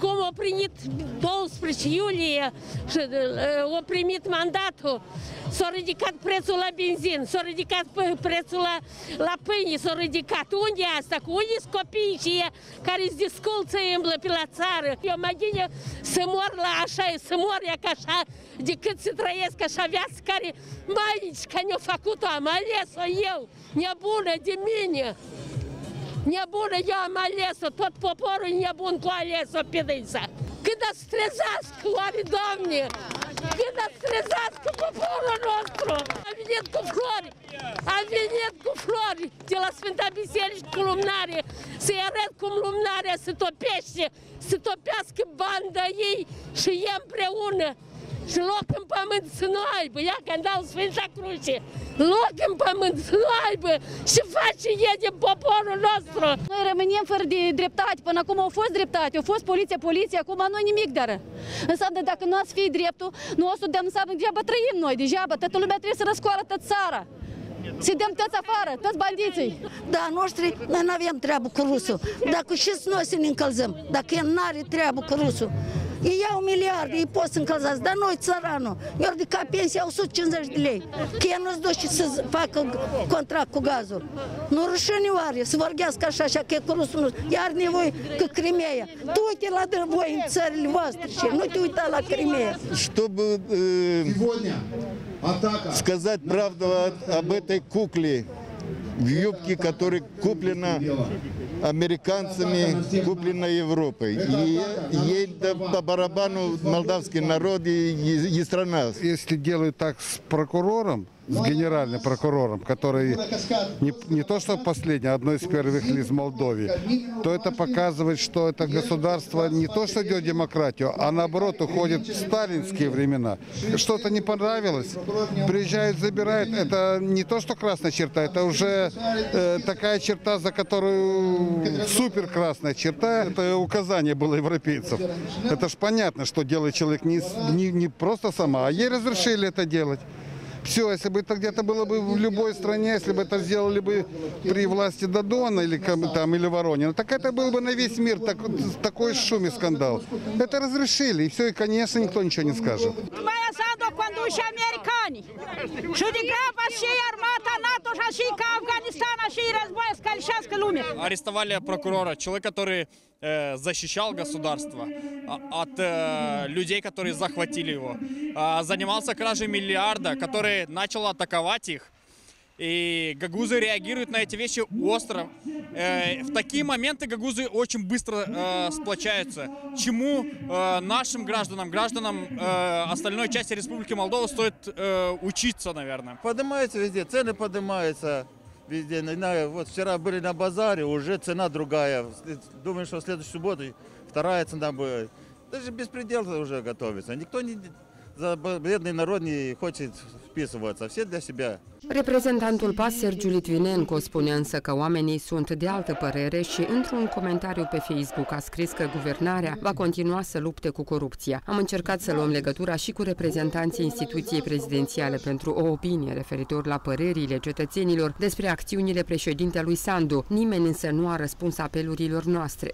cum a primit 12 iulie și uh, a primit mandatul, s-a ridicat prețul la benzin, s-a ridicat p- prețul la, la pâine, s-a ridicat. Unde e asta? Cu unde sunt copiii și ei care îți disculță îmblă pe la țară? Eu mai bine să mor la așa, să mor ea ca așa, decât să trăiesc așa viață care mai ca ne-a făcut-o, am ales-o eu, nebună de mine. Nebună, eu am ales-o, tot poporul e nebun cu ales-o pe dânsa. Când să trezească, oare Doamne, când să trezească poporul nostru. Am venit cu flori, am venit cu flori de la Sfânta Biserică cu lumnare, să-i arăt cum lumnarea se topește, să topească banda ei și ei împreună. Și loc în pământ să nu aibă, ia când dau Sfânta Cruce, loc în pământ să nu aibă și face ei din poporul nostru. Noi rămânem fără de dreptate. Până acum au fost dreptate, au fost poliție, poliție, acum nu nimic dar. Înseamnă dacă nu ați fi dreptul, nu o să dăm înseamnă degeaba trăim noi, degeaba, toată lumea trebuie să răscoară toată țara. Să dăm toți afară, toți bandiții. Da, noștri, noi nu avem treabă cu rusul. Dacă și noi să ne încălzăm, dacă el n-are treabă cu rusul, iau miliarde, dar noi, țăranul, eu de ca pensia 150 de lei, că el nu-ți duce să facă contract cu gazul. Nu rușine oare să vorbească așa, așa că e cu rusul, nu. Iar nevoie că Crimea. Tu uite la de voi în țările voastre și nu te uita la Crimea. Чтобы э, Сегодня атака. сказать правду об этой кукле в юбке, которая куплена американцами, куплена Европой. И ей да по барабану молдавский народ и, и- и страна. Если делают так с прокурором, с генеральным прокурором, который не, не то что последний, а одно из первых лиц в Молдове, то это показывает, что это государство не то что идет демократию, а наоборот уходит в сталинские времена. Что-то не понравилось, приезжают, забирают. Это не то что красная черта, это уже э, такая черта, за которую супер красная черта. Это указание было европейцев. Это ж понятно, что делает человек не, не, не просто сама, а ей разрешили это делать. Все, если бы это где-то было бы в любой стране, если бы это сделали бы при власти Дадона или там или Воронина, так это был бы на весь мир так, такой шум и скандал. Это разрешили, и все, и, конечно, никто ничего не скажет. Degrabă și ca Afganistan și război scălșească lumea. арестовали прокурора, человек, который э, защищал государство а- от э, людей, которые захватили его, А, занимался кражей миллиарда, который начал атаковать их. И гагузы реагируют на эти вещи остро. Э, в такие моменты гагузы очень быстро э, сплочаются. Чему э, нашим гражданам, гражданам э, остальной части Республики Молдова стоит учиться, наверное. Поднимаются везде, цены поднимаются везде. Вот вчера были на базаре, уже цена другая. Думаю, что в следующую субботу вторая цена будет. Даже беспредел уже готовится. Никто не за бедный народ не хочет вписываться. Все для себя. Reprezentantul PAS, Sergiu Litvinenko, spune însă că oamenii sunt de altă părere și, într-un comentariu pe Facebook, a scris că guvernarea va continua să lupte cu corupția. Am încercat să luăm legătura și cu reprezentanții instituției prezidențiale pentru o opinie referitor la părerile cetățenilor despre acțiunile președintelui Sandu. Nimeni însă nu a răspuns apelurilor noastre.